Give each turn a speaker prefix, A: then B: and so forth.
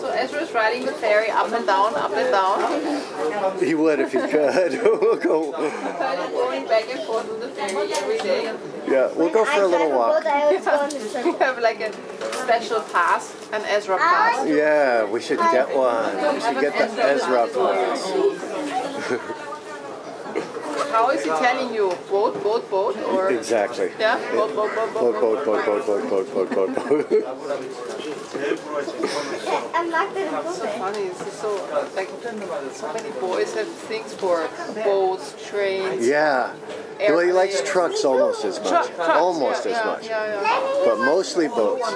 A: So Ezra's riding the ferry up and down, up and down.
B: He would if he could. we'll go.
A: Going back and forth on the ferry every day.
B: Yeah, we'll go for a little walk.
A: We have like a special pass, an Ezra pass.
B: Yeah, we should get one. We should get the Ezra pass.
A: How is he telling you? Boat, boat, boat,
B: Exactly.
A: yeah, boat, boat, boat,
B: Boat,
A: boat,
B: boat, boat, boat, boat, boat, boat, boat, boat.
C: I'm not gonna
A: So funny. Is so like so many boys have things for boats, trains.
B: Yeah. Well, he likes trucks almost as much.
A: Truck- trucks,
B: Almost
A: yeah,
B: as
A: yeah,
B: much.
A: Yeah, yeah.
B: But mostly boats.